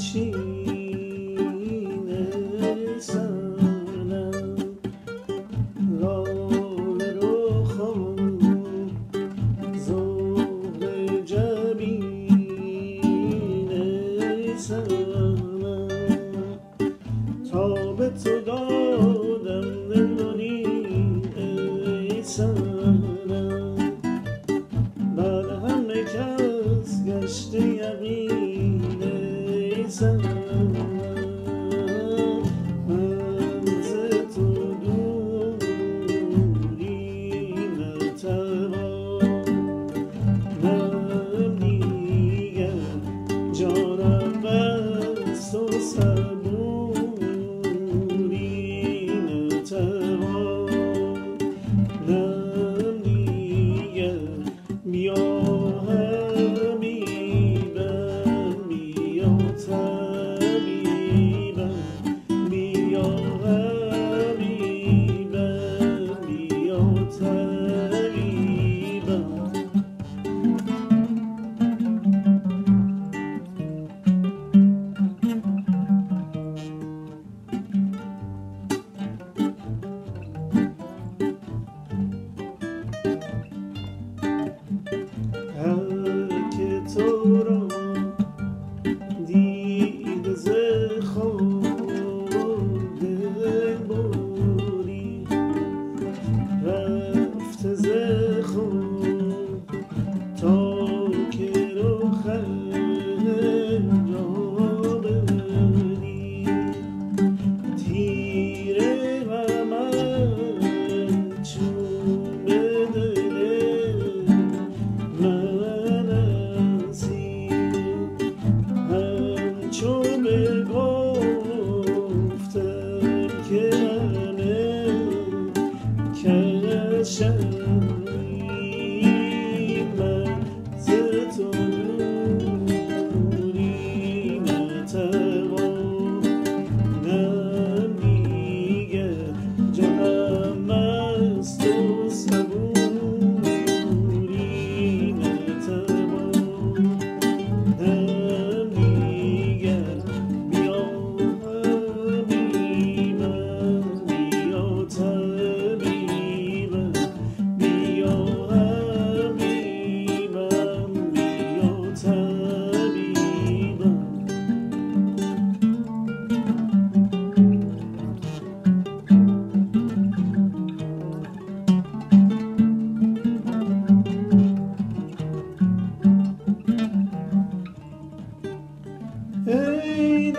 情 answer. show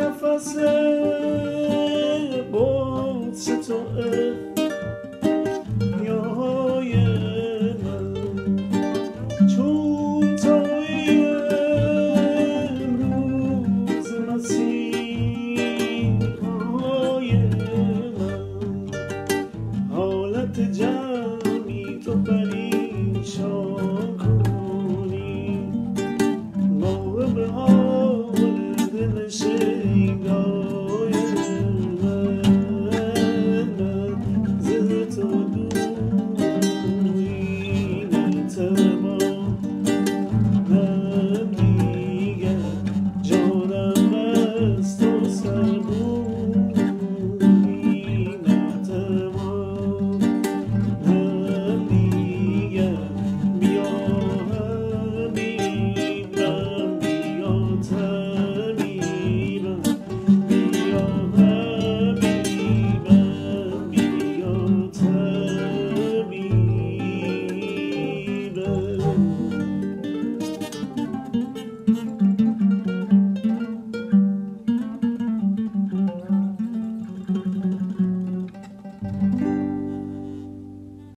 fazer. sun.